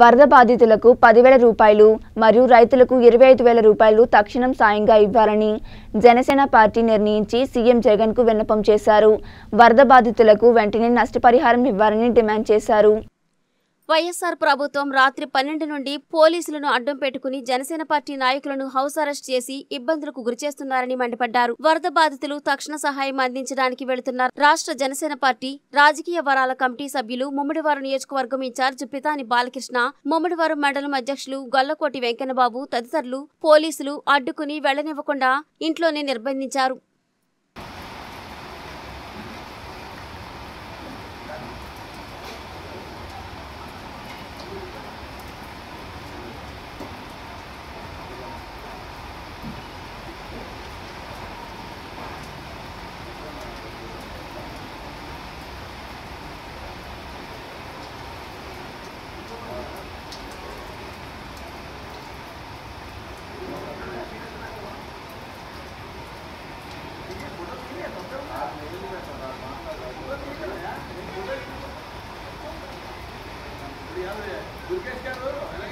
వరద బాధితులకు పదివేల రూపాయలు మరియు రైతులకు ఇరవై ఐదు వేల రూపాయలు తక్షణం సాయంగా ఇవ్వాలని జనసేన పార్టీ నిర్ణయించి సీఎం జగన్కు విన్నపం చేశారు. వరద బాధితులకు వెంటనే నష్టపరిహారం ఇవ్వాలని డిమాండ్ చేశారు. వైఎస్ఆర్ ప్రభుత్వం రాత్రి పన్నెండు నుండి పోలీసులను అడ్డం పెట్టుకుని జనసేన పార్టీ నాయకులను హౌస్ అరెస్ట్ చేసి ఇబ్బందులకు గురిచేస్తున్నారని మండిపడ్డారు. వరద బాధితులు తక్షణ సహాయం అందించడానికి వెళుతున్న రాష్ట్ర జనసేన పార్టీ రాజకీయ వరాల కమిటీ సభ్యులు ముమ్మడివారు నియోజకవర్గం ఇన్ఛార్జ్ పితాని బాలకృష్ణ ముమ్మడివారు మండలం అధ్యక్షులు గొల్లకోటి వెంకన్నబాబు తదితరులు పోలీసులు అడ్డుకుని వెళ్ళనివ్వకుండా ఇంట్లోనే నిర్బంధించారు. de Durkheim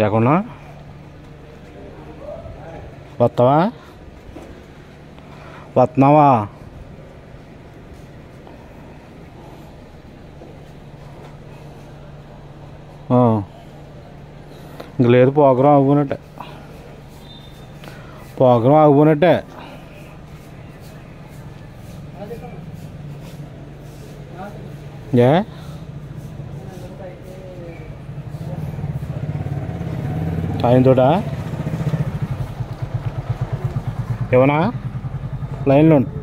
లేకున్నా వస్తావా వస్తున్నావా ఆ. ఇంక లేదు పోగ్రాం ఆగిపోయినట్టే పోగ్రాం ఆగిపోయినట్టే ఏ ఆయనతోటా ఏమన్నా? లైన్లో ఉండు.